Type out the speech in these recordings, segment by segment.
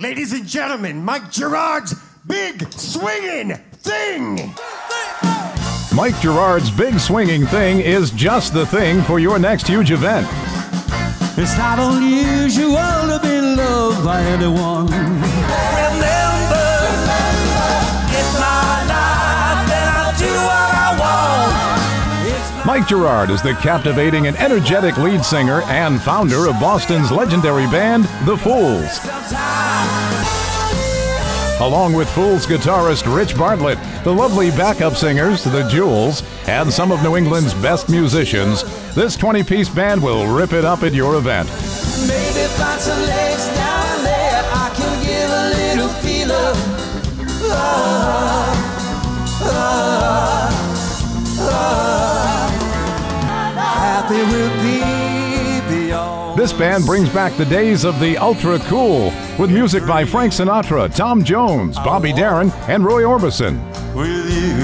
Ladies and gentlemen, Mike Girard's big swinging thing. Mike Girard's big swinging thing is just the thing for your next huge event. It's not unusual to be loved by anyone. Remember, it's my life and I do what I want. Mike Girard is the captivating and energetic lead singer and founder of Boston's legendary band, The Fools. Along with Fools guitarist Rich Bartlett, the lovely backup singers, The Jewels, and some of New England's best musicians, this 20 piece band will rip it up at your event. Ah, ah, ah. Happy will be the all. This band brings back the days of the ultra cool with music by Frank Sinatra, Tom Jones, Bobby Darin, and Roy Orbison. with you.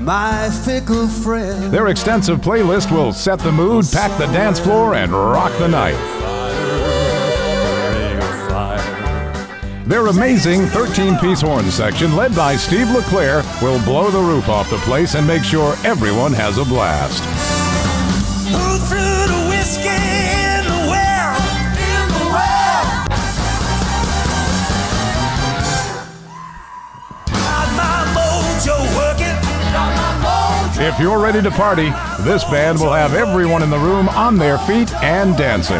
My fickle friend. Their extensive playlist will set the mood, pack the dance floor, and rock the night. Their amazing 13 piece horn section, led by Steve LeClaire, will blow the roof off the place and make sure everyone has a blast. If you're ready to party, this band will have everyone in the room on their feet and dancing.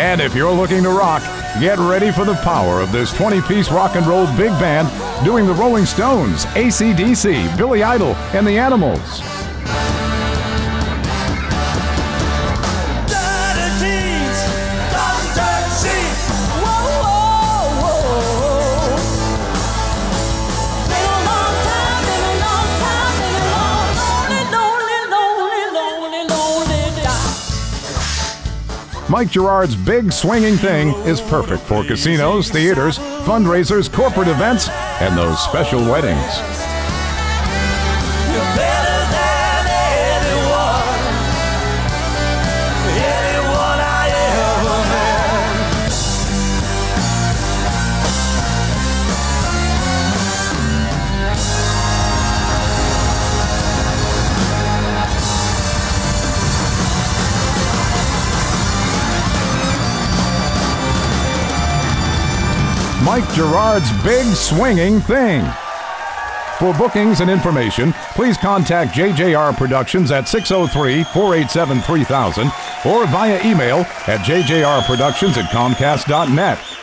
And if you're looking to rock, get ready for the power of this 20 piece rock and roll big band doing the Rolling Stones, ACDC, Billy Idol, and the Animals. Mike Girard's big swinging thing is perfect for casinos, theaters, fundraisers, corporate events, and those special weddings. Mike Girard's Big Swinging Thing. For bookings and information, please contact JJR Productions at 603 487 3000 or via email at jjrproductions at comcast.net.